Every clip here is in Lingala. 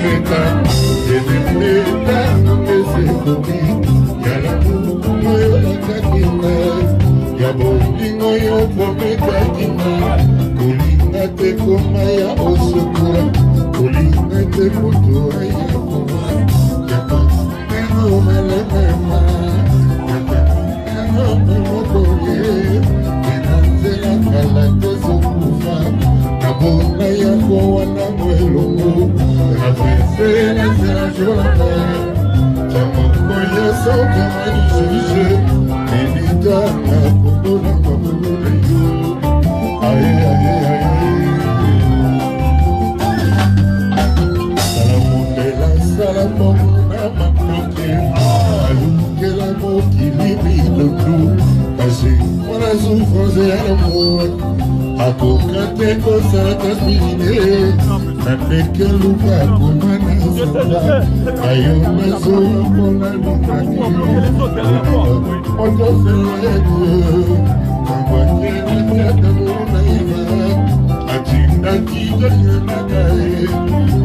komeka elimeta esekoki ya lakumu oyolakaki ngai ya bolingo yo komekaki ngai kolinga te koma ya osokola kolinga te kotoaya camoko yeso kamani jije elita na kokola mabulu na yo aye aye aye sala mondela sala mbongo na makoke alukela mokili bilotu kasi mwana souffrance ya lamour akoka te kosala kasmine nandeke luka koma na soba ayo nazoya mpona lingaki ojoselo yeku amwakenakiatamonaiva atindaki jolianaka ye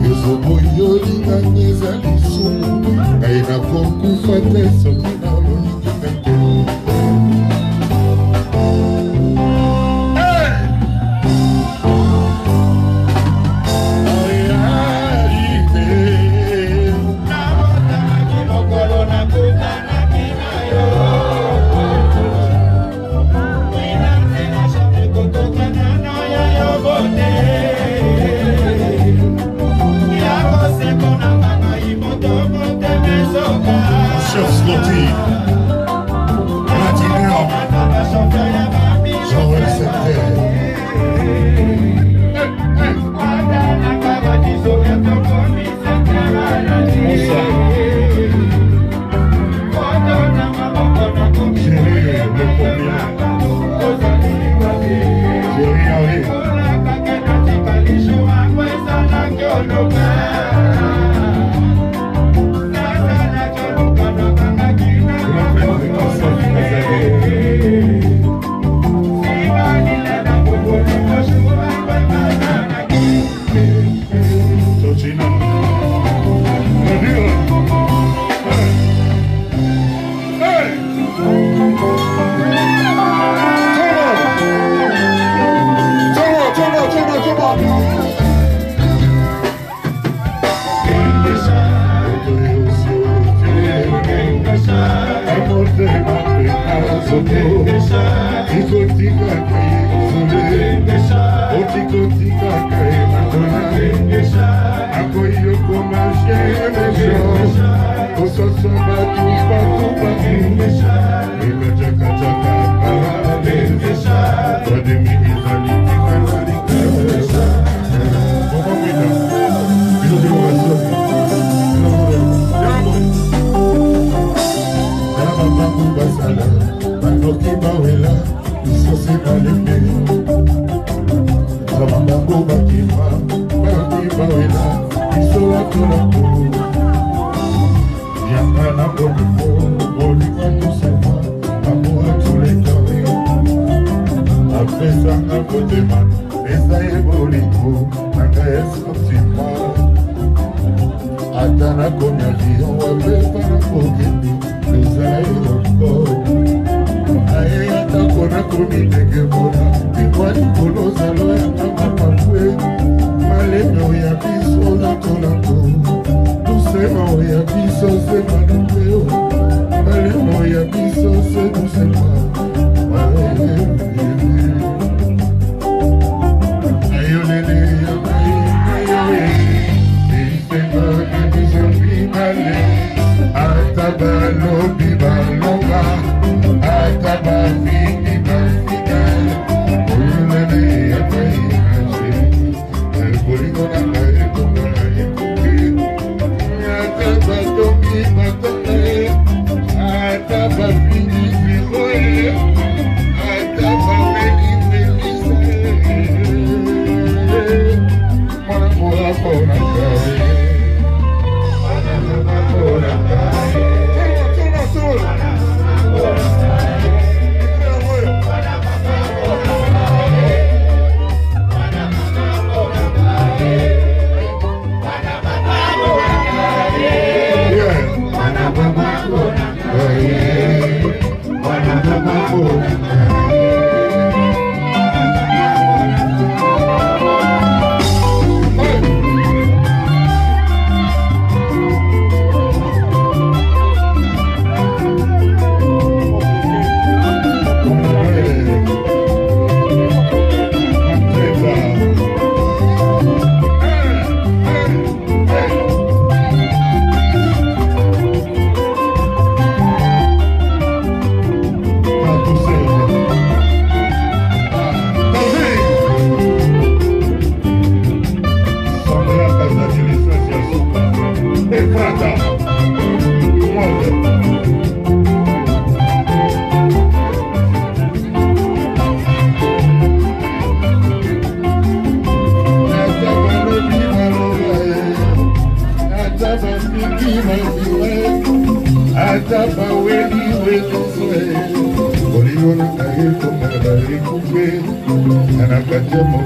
ezoboyi olinganga eza lisumu ngai nakokufa te soki balembeli babangango bakima bakima wela biso batolaka Let them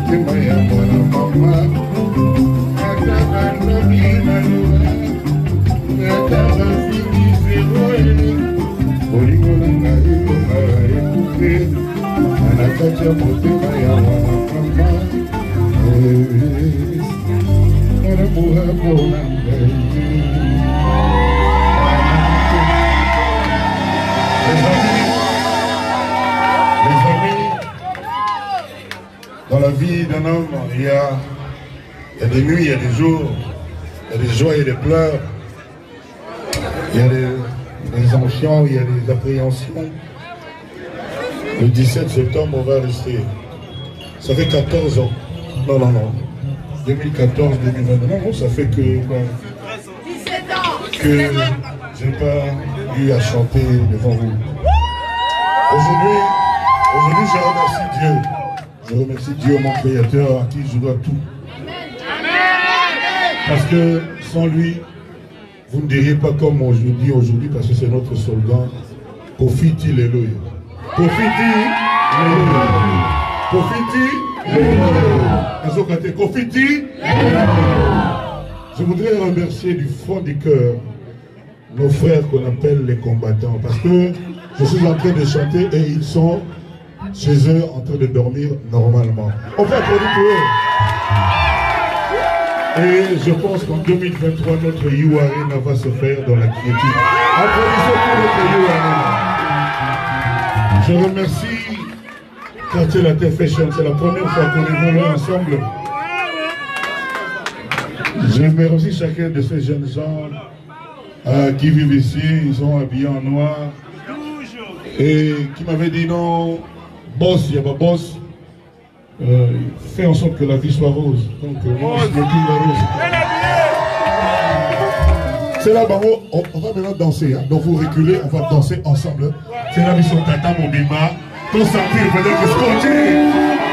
il y a des, anciens, il y a des appréhensions. Le 17 septembre, on va rester. Ça fait 14 ans. Non, non, non. 2014, 2020, non, ça fait que... Ben, que j'ai pas eu à chanter devant vous. Aujourd'hui, aujourd'hui, je remercie Dieu. Je remercie Dieu, mon Créateur, à qui je dois tout. Parce que sans lui, vous ne diriez pas comme on dit aujourd'hui, parce que c'est notre soldat, Kofiti Kofiti Kofiti Kofiti Je voudrais remercier du fond du cœur nos frères qu'on appelle les combattants, parce que je suis en train de chanter et ils sont chez eux en train de dormir normalement. On fait applaudir et je pense qu'en 2023, notre URN va se faire dans la critique. Applaudissons pour notre URN. Je remercie Cartier la Fashion. C'est la première fois qu'on est venus ensemble. Je remercie chacun de ces jeunes gens euh, qui vivent ici. Ils sont habillés en noir. Et qui m'avaient dit non, boss, il n'y a pas boss. Euh, fais fait en sorte que la vie soit rose. Donc, euh, moi, je la rose. C'est là, bah, on, va maintenant danser. Hein. Donc, vous reculez, on va danser ensemble. C'est la mission Tata, mon bima. Consentir, peut-être que qu'on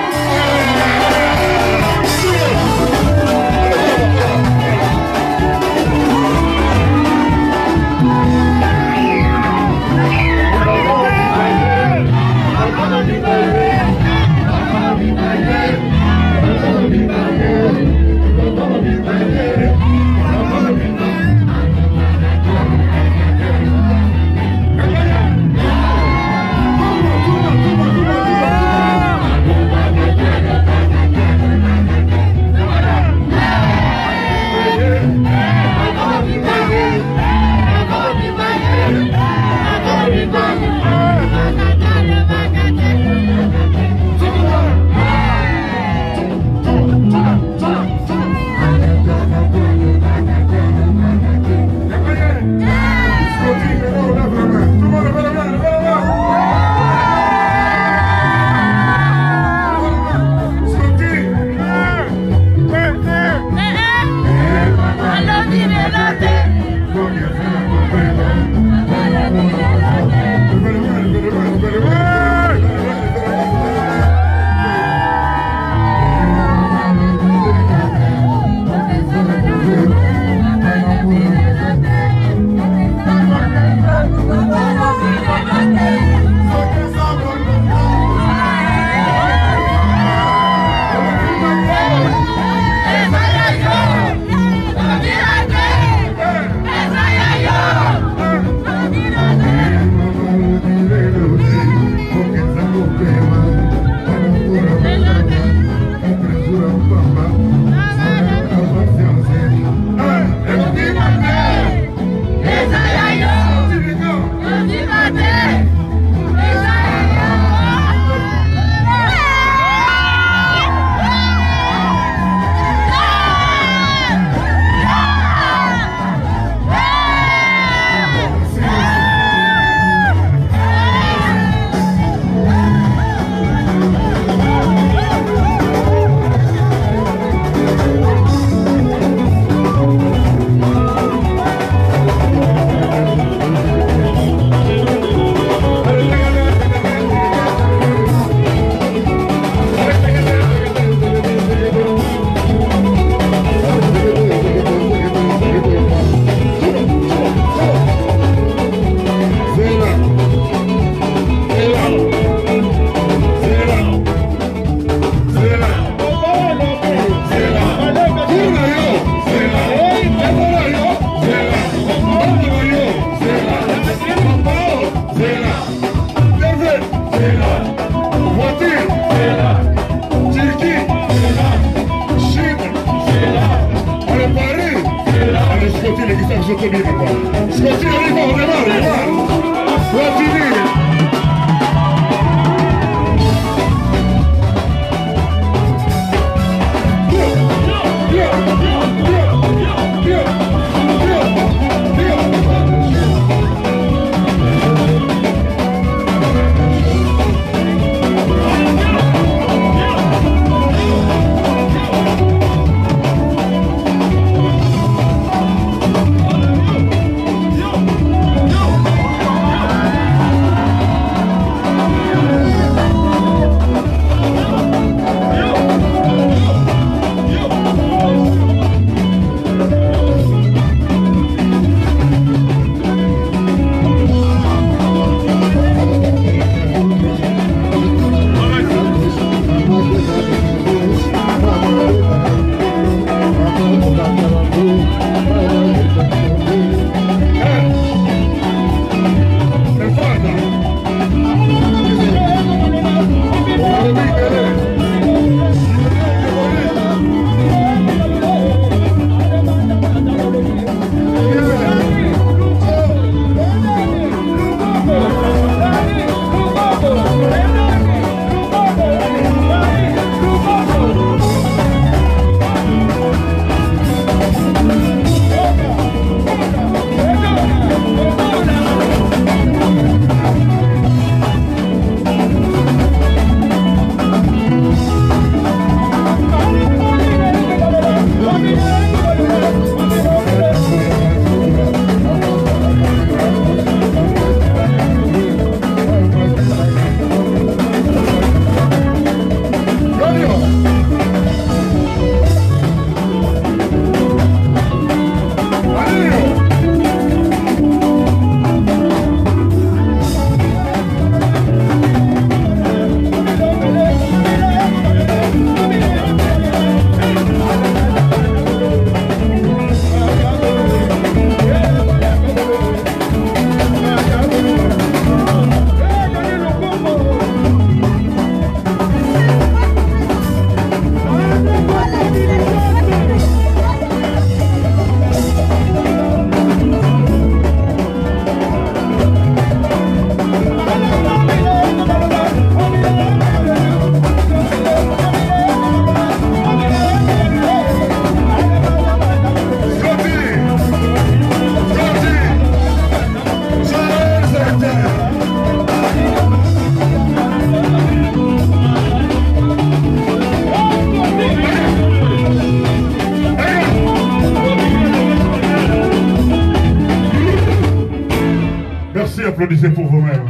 pour vous-même.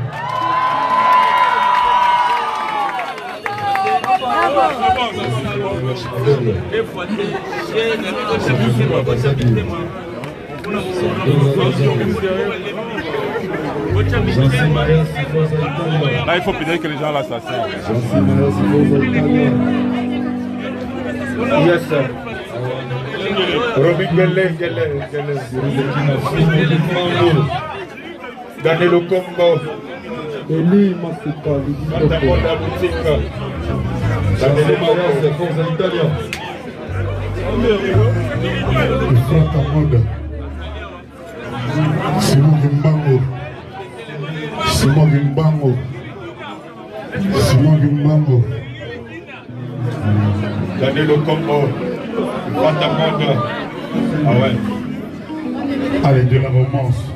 Là, ah, il faut peut que les gens l'assassinent. dane lokombo eli masuka lidiakoda butika dandele mariase forza italia efrata moda simoki mbango simoki mbango simoki mbango dane lokombo efrata moda awe ah allez de la romance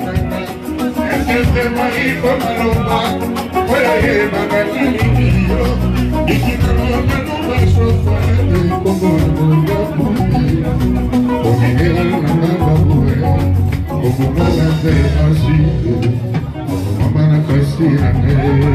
esemaipo maloba oyayebaka tilikilo ikikalomanobasofa ekongolaoyakoia omingela nanga baboe okomona te asite okomamanakasi na ngai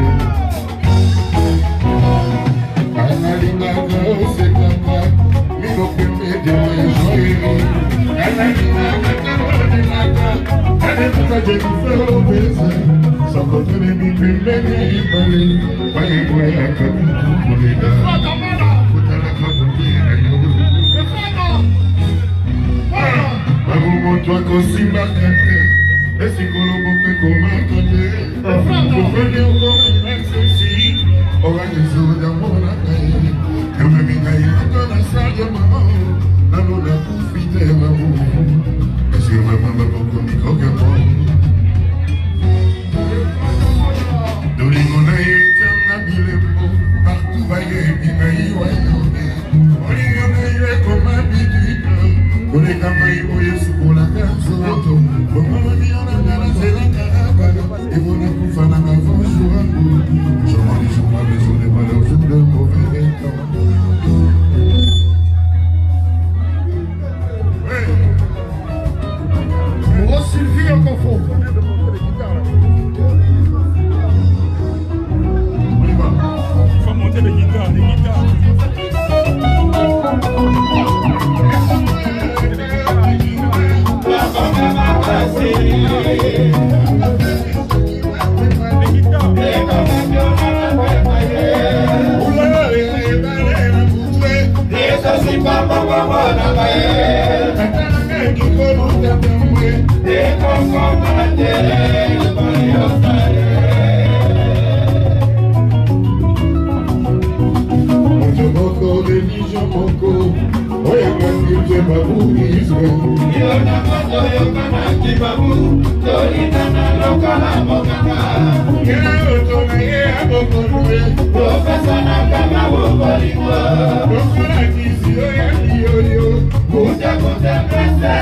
oyo esukolaka nzoto bokoloni yo nanga na nzela karaba ebona kufa nanga vanjoango jamani joma bezone kibabu izwe yonamazo yokana kibabu tolingana lokola mokaka yeyoto na ye abokonue topesana kama bokolingo lokola kisio ya bioyo kuta kuta pesa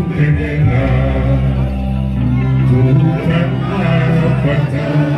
Thank you.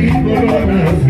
tricolor